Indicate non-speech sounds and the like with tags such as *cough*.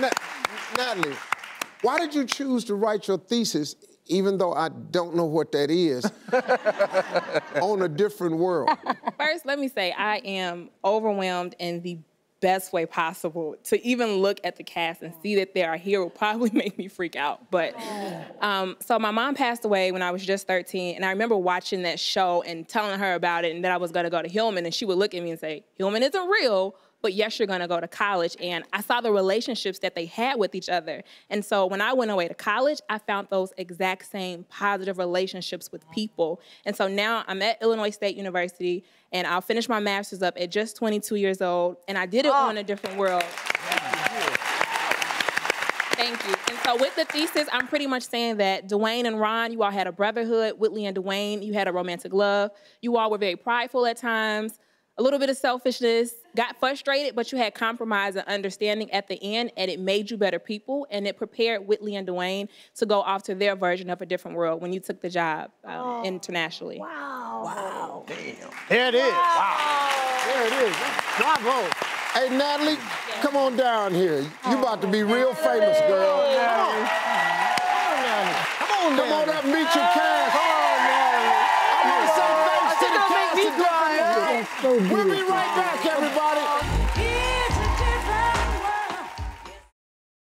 So, Natalie, why did you choose to write your thesis, even though I don't know what that is, *laughs* on a different world? First, let me say I am overwhelmed in the best way possible. To even look at the cast and see that they are here will *laughs* probably make me freak out. But um, so my mom passed away when I was just 13, and I remember watching that show and telling her about it and that I was going to go to Hillman, and she would look at me and say, "Hillman isn't real." But yes, you're gonna go to college. And I saw the relationships that they had with each other. And so when I went away to college, I found those exact same positive relationships with people. And so now I'm at Illinois State University and I'll finish my master's up at just 22 years old. And I did it oh. on a different world. Thank you. And so with the thesis, I'm pretty much saying that Dwayne and Ron, you all had a brotherhood. Whitley and Dwayne, you had a romantic love. You all were very prideful at times a little bit of selfishness, got frustrated, but you had compromise and understanding at the end, and it made you better people, and it prepared Whitley and Dwayne to go off to their version of a different world when you took the job um, oh. internationally. Wow. Wow. Damn. There it is. Wow. wow. There it is. Bravo. Hey, Natalie, come on down here. You about to be real famous, girl. Come on. Come on, Come on Come up, meet your cast. Come on, Natalie. I want to say thanks to the cast so. We'll be right back, everybody.